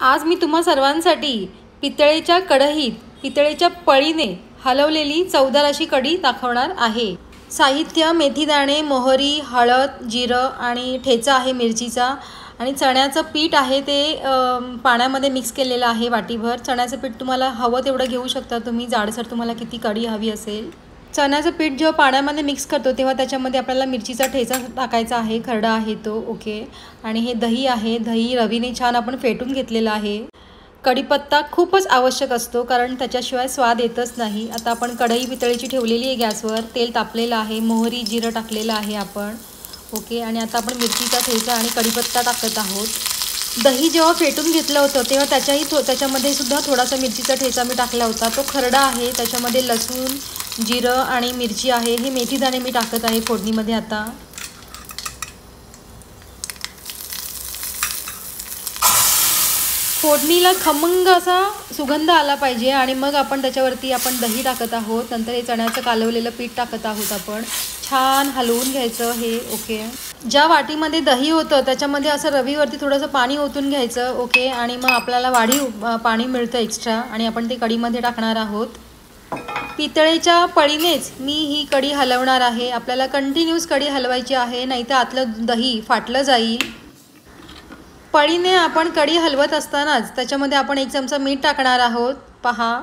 आज मी तुम्हा सर्वांसाठी पितळेच्या कढईत पितळेच्या पळीने हलवलेली चवदार अशी कढी दाखवणार आहे. साहित्य मेथीदाणे मोहरी हळद जिरं आणि ठेचा आहे मिरचीचा. आणि चण्याचं पीठ आहे ते पाण्यामध्ये मिक्स केलेलं आहे वाटीभर. चण्याचं पीठ तुम्हाला हवं तेवढं घेऊ शकता तुम्ही. जाडसर तुम्हाला किती कढी हवी असेल. चण्याचं पीठ जेव्हा पाण्यामध्ये मिक्स करतो तेव्हा त्याच्यामध्ये आपल्याला मिरचीचा ठेचा टाकायचा आहे खरडा आहे तो ओके आणि हे दही आहे दही रवीने छान आपण फेटून घेतलेलं आहे. कढीपत्ता खूपच आवश्यक असतो कारण त्याच्याशिवाय स्वाद येतच नाही. आता आपण कढई पितळीची ठेवलेली आहे गॅसवर तेल तापलेलं आहे मोहरी जिरं टाकलेलं आहे आपण ओके आणि आता आपण मिरचीचा ठेचा आणि कढीपत्ता टाकत आहोत. दही जेव्हा फेटून घेतलं होतं तेव्हा त्याच्याही थो त्याच्यामध्ये सुद्धा थोडासा मिरचीचा ठेचा मी टाकला होता. तो खरडा आहे त्याच्यामध्ये लसूण जिरं आणि मिरची आहे हे मेथी दाणे मी टाकत आहे फोडणीमध्ये आता. फोडणीला खमंग असा सुगंध आला पाहिजे आणि मग आपण त्याच्यावरती आपण दही टाकत आहोत. नंतर हे चण्याचं कालवलेलं पीठ टाकत आहोत आपण. छान हलवून घ्यायचं हे ओके. ज्या वाटीमध्ये दही होतं त्याच्यामध्ये असं रवीवरती थोडंसं पाणी ओतून घ्यायचं ओके. आणि मग आपल्याला वाढीव पाणी मिळतं एक्स्ट्रा आणि आपण ते कढीमध्ये टाकणार आहोत. पितळेच्या पळीनेच मी ही कढी हलवणार आहे. आपल्याला कंटिन्यूस कढी हलवायची आहे नाहीतर आतलं दही फाटलं जाईल. पळीने आपण कढी हलवत असतानाच त्याच्यामध्ये आपण एक चमचा मीठ टाकणार आहोत. पहा.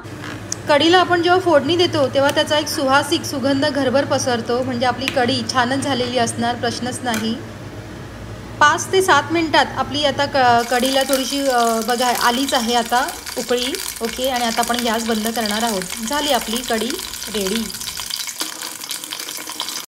कढीला आपण जेव्हा फोडणी देतो तेव्हा त्याचा एक सुहासिक सुगंध घरभर पसरतो. म्हणजे आपली कढी छानच झालेली असणार प्रश्नच नाही. पाच ते सात मिनटात आपली आता क कढीला थोडीशी बघा आलीच आहे आता उकळी. ओके आणि आता आपण गॅस बंद करणार आहोत. झाली आपली कढी रेडी.